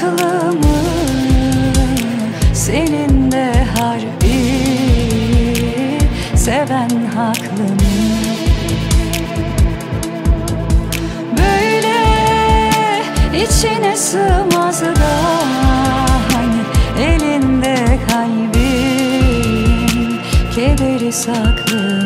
tatlı mı Senin de harbi Seven haklı mı Böyle içine sığmaz da Hani elinde kalbin Kederi saklı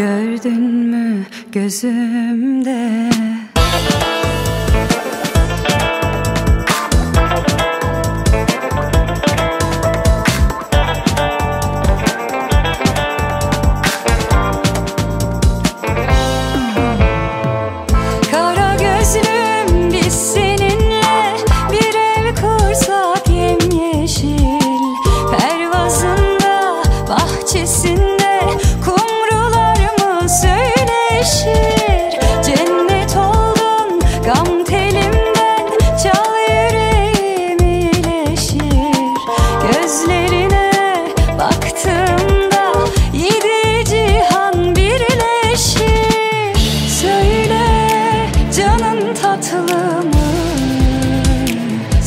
Gördün mü gözümde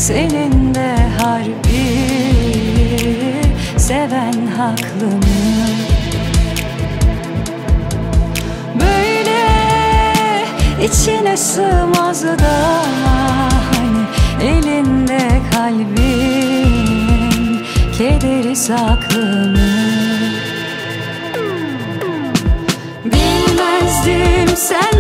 Senin de harbi Seven haklı mı? Böyle içine sığmaz da Hani elinde kalbin Kederi saklı mı? Bilmezdim senden